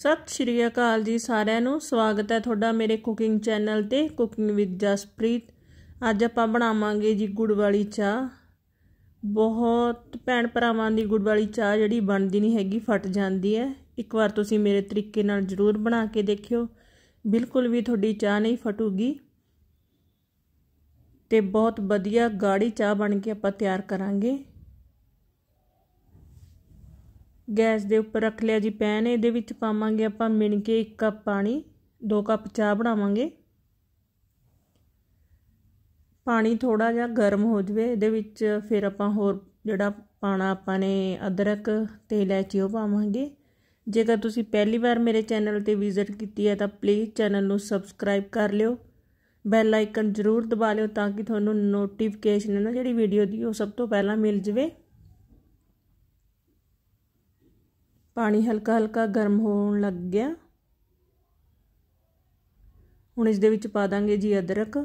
ਸਤਿ ਸ਼੍ਰੀ ਅਕਾਲ ਜੀ ਸਾਰਿਆਂ ਨੂੰ। ਸਵਾਗਤ ਹੈ ਤੁਹਾਡਾ ਮੇਰੇ ਕੁਕਿੰਗ ਚੈਨਲ ਤੇ ਕੁਕਿੰਗ ਵਿਦ ਜਸਪ੍ਰੀਤ। ਅੱਜ ਆਪਾਂ ਬਣਾਵਾਂਗੇ ਜੀ ਗੁੜ ਵਾਲੀ ਚਾਹ। ਬਹੁਤ ਭੈਣ ਭਰਾਵਾਂ ਦੀ ਗੁੜ ਵਾਲੀ ਚਾਹ ਜਿਹੜੀ ਬਣਦੀ ਨਹੀਂ ਹੈਗੀ, ਫਟ ਜਾਂਦੀ ਹੈ। ਇੱਕ ਵਾਰ ਤੁਸੀਂ ਮੇਰੇ ਤਰੀਕੇ ਨਾਲ ਜ਼ਰੂਰ ਬਣਾ ਕੇ ਦੇਖਿਓ। ਬਿਲਕੁਲ ਵੀ ਤੁਹਾਡੀ ਚਾਹ ਨਹੀਂ ਫਟੂਗੀ। ਤੇ ਬਹੁਤ ਵਧੀਆ ਗਾੜੀ ਚਾਹ ਬਣ ਕੇ ਆਪਾਂ ਤਿਆਰ ਕਰਾਂਗੇ। ਗੈਸ ਦੇ ਉੱਪਰ ਰੱਖ ਲਿਆ ਜੀ ਪੈਨ, ਇਹਦੇ ਵਿੱਚ ਪਾਵਾਂਗੇ ਆਪਾਂ ਮਿਣ ਕੇ 1 ਕੱਪ ਪਾਣੀ 2 ਕੱਪ ਚਾਹ ਬਣਾਵਾਂਗੇ। ਪਾਣੀ ਥੋੜਾ ਜਿਹਾ ਗਰਮ ਹੋ ਜਵੇ, ਇਹਦੇ ਵਿੱਚ ਫਿਰ ਆਪਾਂ ਹੋਰ ਜਿਹੜਾ ਪਾਣਾ ਆਪਾਂ ਨੇ ਅਦਰਕ ਤੇ ਇਲਾਇਚੀ ਉਹ ਪਾਵਾਂਗੇ। ਜੇਕਰ ਤੁਸੀਂ ਪਹਿਲੀ ਵਾਰ ਮੇਰੇ ਚੈਨਲ ਤੇ ਵਿਜ਼ਿਟ ਕੀਤੀ ਹੈ ਤਾਂ ਪਲੀਜ਼ ਚੈਨਲ ਨੂੰ ਸਬਸਕ੍ਰਾਈਬ ਕਰ ਲਿਓ। ਬੈਲ ਆਈਕਨ ਜ਼ਰੂਰ ਦਬਾ ਲਿਓ ਤਾਂ ਕਿ ਤੁਹਾਨੂੰ ਨੋਟੀਫਿਕੇਸ਼ਨ ਨਾ ਜਿਹੜੀ ਵੀਡੀਓ ਦੀ ਉਹ ਸਭ ਤੋਂ ਪਹਿਲਾਂ ਮਿਲ ਜਵੇ। ਪਾਣੀ ਹਲਕਾ ਹਲਕਾ ਗਰਮ ਹੋਣ ਲੱਗ ਗਿਆ। ਹੁਣ ਇਸ ਦੇ ਵਿੱਚ ਪਾ ਦਾਂਗੇ ਜੀ ਅਦਰਕ।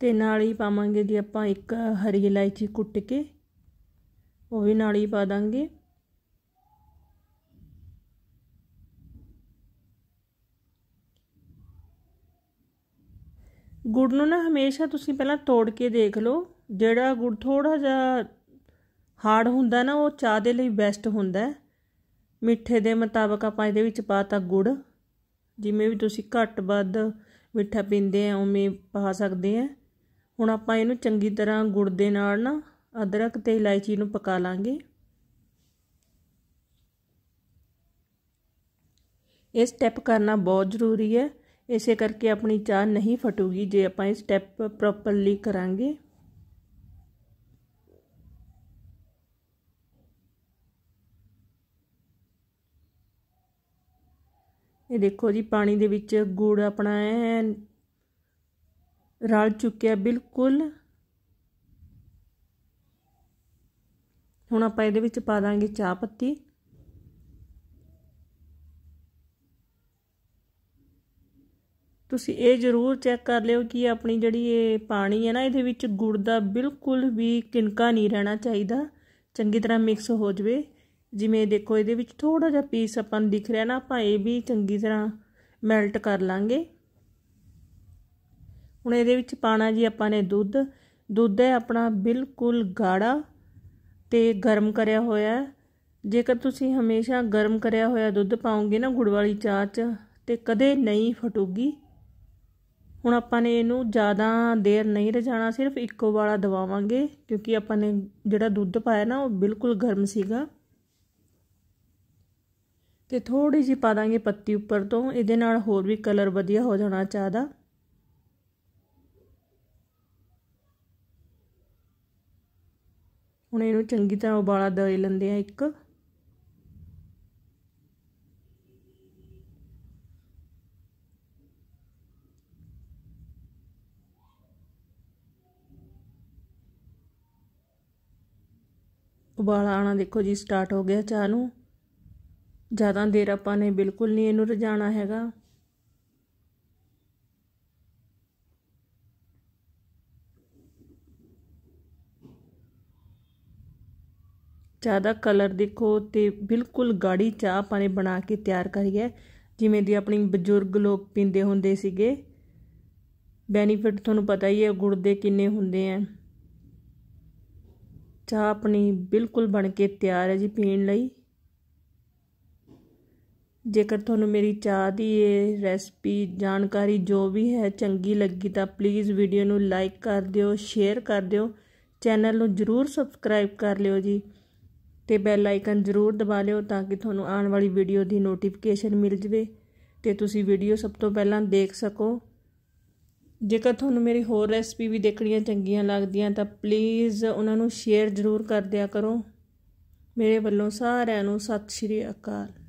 ਤੇ ਨਾਲ ਹੀ ਪਾਵਾਂਗੇ ਜੀ ਆਪਾਂ ਇੱਕ ਹਰੀ ਇਲਾਇਚੀ ਕੁੱਟ ਕੇ, ਉਹ ਵੀ ਨਾਲ ਹੀ ਪਾ ਦਾਂਗੇ। ਗੁੜ ਨੂੰ ਨਾ ਹਮੇਸ਼ਾ ਤੁਸੀਂ ਪਹਿਲਾਂ ਤੋੜ ਕੇ ਦੇਖ ਲਓ। ਜਿਹੜਾ ਗੁੜ ਥੋੜਾ ਜਿਹਾ ਹਾਰਡ ਹੁੰਦਾ ਨਾ, ਉਹ ਚਾਹ ਦੇ ਲਈ ਬੈਸਟ ਹੁੰਦਾ ਮਿੱਠੇ ਦੇ ਮੁਤਾਬਕ ਆਪਾਂ ਇਹਦੇ ਵਿੱਚ ਪਾਤਾ ਗੁੜ। ਜਿਵੇਂ ਵੀ ਤੁਸੀਂ ਘੱਟ ਵੱਧ ਮਿੱਠਾ ਪੀਂਦੇ ਆ, ਉਵੇਂ ਪਾ ਸਕਦੇ ਆ। ਹੁਣ ਆਪਾਂ ਇਹਨੂੰ ਚੰਗੀ ਤਰ੍ਹਾਂ ਗੁੜ ਦੇ ਨਾਲ ਨਾ ਅਦਰਕ ਤੇ ਇਲਾਇਚੀ ਨੂੰ ਪਕਾ ਲਾਂਗੇ। ਇਹ ਸਟੈਪ ਕਰਨਾ ਬਹੁਤ ਜ਼ਰੂਰੀ ਹੈ। ਇਸੇ ਕਰਕੇ ਆਪਣੀ ਚਾਹ ਨਹੀਂ ਫਟੂਗੀ, ਜੇ ਆਪਾਂ ਇਹ ਸਟੈਪ ਪ੍ਰੋਪਰਲੀ ਕਰਾਂਗੇ। ਇਹ ਦੇਖੋ ਜੀ, ਪਾਣੀ ਦੇ ਵਿੱਚ ਗੁੜ ਆਪਣਾ ਐ ਰਲ ਚੁੱਕਿਆ ਬਿਲਕੁਲ। ਹੁਣ ਆਪਾਂ ਇਹਦੇ ਵਿੱਚ ਪਾ ਦਾਂਗੇ ਚਾਹ ਪੱਤੀ। ਤੁਸੀਂ ਇਹ ਜ਼ਰੂਰ ਚੈੱਕ ਕਰ ਲਿਓ ਕਿ ਆਪਣੀ ਜਿਹੜੀ ਇਹ ਪਾਣੀ ਹੈ ਨਾ, ਇਹਦੇ ਵਿੱਚ ਗੁੜ ਦਾ ਬਿਲਕੁਲ ਵੀ ਕਿਨਕਾ ਨਹੀਂ ਰਹਿਣਾ ਚਾਹੀਦਾ। ਚੰਗੀ ਤਰ੍ਹਾਂ ਮਿਕਸ ਹੋ ਜਵੇ। ਜਿਵੇਂ ਦੇਖੋ, ਇਹਦੇ ਵਿੱਚ ਥੋੜਾ ਜਿਹਾ ਪੀਸ ਆਪਾਂ ਨੂੰ ਦਿਖ ਰਿਹਾ ਨਾ, ਆਪਾਂ ਇਹ ਵੀ ਚੰਗੀ ਤਰ੍ਹਾਂ ਮੈਲਟ ਕਰ ਲਾਂਗੇ। ਹੁਣ ਇਹਦੇ ਵਿੱਚ ਪਾਣਾ ਜੀ ਆਪਾਂ ਨੇ ਦੁੱਧ। ਦੁੱਧ ਹੈ ਆਪਣਾ ਬਿਲਕੁਲ ਗਾੜਾ ਤੇ ਗਰਮ ਕਰਿਆ ਹੋਇਆ ਜੇਕਰ ਤੁਸੀਂ ਹਮੇਸ਼ਾ ਗਰਮ ਕਰਿਆ ਹੋਇਆ ਦੁੱਧ ਪਾਉਂਗੇ ਨਾ, ਗੁੜ ਵਾਲੀ ਚਾਹ 'ਚ, ਤੇ ਕਦੇ ਨਹੀਂ ਫਟੂਗੀ। ਹੁਣ ਆਪਾਂ ਨੇ ਇਹਨੂੰ ਜ਼ਿਆਦਾ ਦੇਰ ਨਹੀਂ ਰਜਾਣਾ, ਸਿਰਫ ਇੱਕੋ ਵਾਲਾ ਦਵਾਵਾਂਗੇ, ਕਿਉਂਕਿ ਆਪਾਂ ਨੇ ਜਿਹੜਾ ਦੁੱਧ ਪਾਇਆ ਨਾ, ਉਹ ਬਿਲਕੁਲ ਗਰਮ ਸੀਗਾ। ਤੇ ਥੋੜੀ ਜਿਹੀ ਪਾ ਦਾਂਗੇ ਪੱਤੀ ਉੱਪਰ ਤੋਂ, ਇਹਦੇ ਨਾਲ ਹੋਰ ਵੀ ਕਲਰ ਵਧੀਆ ਹੋ ਜਾਣਾ ਚਾਹ ਦਾ ਹੁਣ ਇਹਨੂੰ ਚੰਗੀ ਤਰ੍ਹਾਂ ਉਬਾਲਾ ਦੇ ਲੈਂਦੇ ਆ ਇੱਕ। ਉਬਾਲਾ ਆਣਾ ਦੇਖੋ ਜੀ ਸਟਾਰਟ ਹੋ ਗਿਆ ਚਾਹ ਨੂੰ। ਜ਼ਿਆਦਾ ਦੇਰ ਆਪਾਂ ਨੇ ਬਿਲਕੁਲ ਨਹੀਂ ਇਹਨੂੰ ਰਜਾਣਾ ਹੈਗਾ। ਚਾਹ ਦਾ ਕਲਰ ਦੇਖੋ ਤੇ ਬਿਲਕੁਲ ਗਾੜੀ ਚਾਹ ਆਪਾਂ ਨੇ ਬਣਾ ਕੇ ਤਿਆਰ ਕਰੀ ਹੈ। ਜਿਵੇਂ ਦੀ ਆਪਣੀ ਬਜ਼ੁਰਗ ਲੋਕ ਪੀਂਦੇ ਹੁੰਦੇ ਸੀਗੇ। ਬੈਨੀਫਿਟ ਤੁਹਾਨੂੰ ਪਤਾ ਹੀ ਹੈ, ਗੁੜ ਦੇ ਕਿੰਨੇ ਹੁੰਦੇ ਆ ਚਾਹ ਆਪਣੀ ਬਿਲਕੁਲ ਬਣ ਕੇ ਤਿਆਰ ਹੈ ਜੀ ਪੀਣ ਲਈ। ਜੇਕਰ ਤੁਹਾਨੂੰ ਮੇਰੀ ਚਾਹ ਦੀ ਇਹ ਰੈਸਪੀ ਜਾਣਕਾਰੀ ਜੋ ਵੀ ਹੈ ਚੰਗੀ ਲੱਗੀ ਤਾਂ ਪਲੀਜ਼ ਵੀਡੀਓ ਨੂੰ ਲਾਈਕ ਕਰ ਦਿਓ ਸ਼ੇਅਰ ਕਰ ਦਿਓ। ਚੈਨਲ ਨੂੰ ਜਰੂਰ ਸਬਸਕ੍ਰਾਈਬ ਕਰ ਲਿਓ ਜੀ ਤੇ ਬੈਲ ਆਈਕਨ ਜ਼ਰੂਰ ਦਬਾ ਲਿਓ ਤਾਂ ਕਿ ਤੁਹਾਨੂੰ ਆਉਣ ਵਾਲੀ ਵੀਡੀਓ ਦੀ ਨੋਟੀਫਿਕੇਸ਼ਨ ਮਿਲ ਜਵੇ ਤੇ ਤੁਸੀਂ ਵੀਡੀਓ ਸਭ ਤੋਂ ਪਹਿਲਾਂ ਦੇਖ ਸਕੋ। ਜੇਕਰ ਤੁਹਾਨੂੰ ਮੇਰੀ ਹੋਰ ਰੈਸਪੀ ਵੀ ਦੇਖਣੀਆਂ ਚੰਗੀਆਂ ਲੱਗਦੀਆਂ ਤਾਂ ਪਲੀਜ਼ ਉਹਨਾਂ ਨੂੰ ਸ਼ੇਅਰ ਜ਼ਰੂਰ ਕਰ ਦਿਆ ਕਰੋ। ਮੇਰੇ ਵੱਲੋਂ ਸਾਰਿਆਂ ਨੂੰ ਸਤਿ ਸ਼੍ਰੀ ਅਕਾਲ।